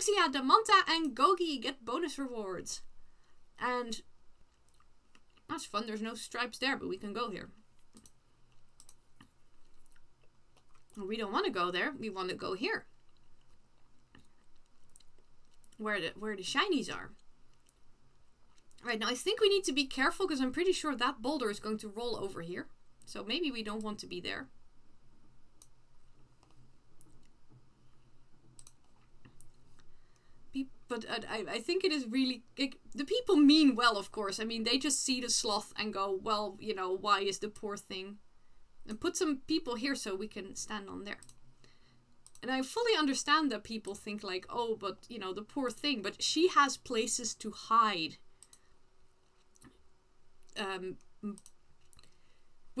Luxia, Damanta, and Gogi get bonus rewards. And that's fun. There's no stripes there, but we can go here. We don't want to go there. We want to go here. Where the where the shinies are. Right, now I think we need to be careful because I'm pretty sure that boulder is going to roll over here. So maybe we don't want to be there. But I, I think it is really it, the people mean well of course. I mean they just see the sloth and go well you know why is the poor thing and put some people here so we can stand on there. And i fully understand that people think like oh but you know the poor thing but she has places to hide um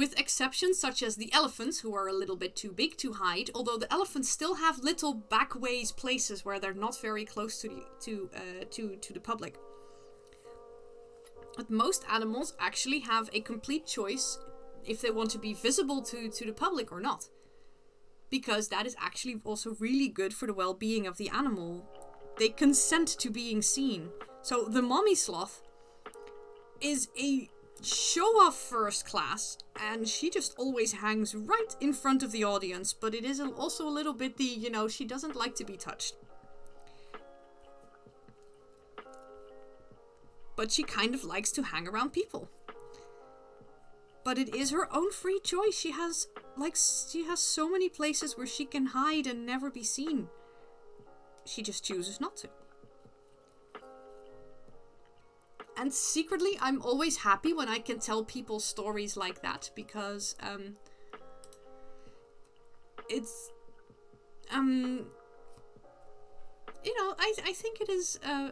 with exceptions such as the elephants, who are a little bit too big to hide, although the elephants still have little backways places where they're not very close to the, to, uh, to, to the public. But most animals actually have a complete choice if they want to be visible to, to the public or not. Because that is actually also really good for the well-being of the animal. They consent to being seen. So the mommy sloth is a show off first class and she just always hangs right in front of the audience but it is also a little bit the you know she doesn't like to be touched. But she kind of likes to hang around people. But it is her own free choice. She has like she has so many places where she can hide and never be seen. She just chooses not to and secretly, I'm always happy when I can tell people stories like that because um, it's um, you know, I I think it is uh,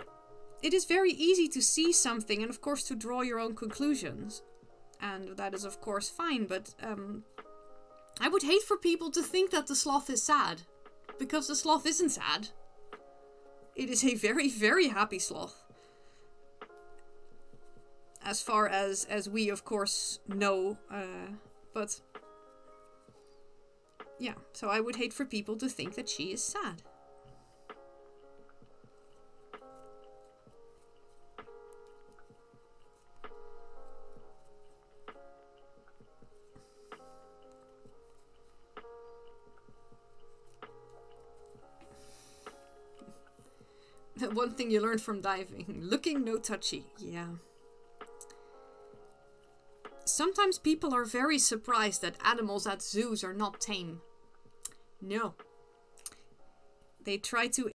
it is very easy to see something and of course to draw your own conclusions, and that is of course fine. But um, I would hate for people to think that the sloth is sad, because the sloth isn't sad. It is a very very happy sloth as far as as we of course know uh, but yeah so i would hate for people to think that she is sad One thing you learned from diving. Looking no touchy. Yeah. Sometimes people are very surprised that animals at zoos are not tame. No. They try to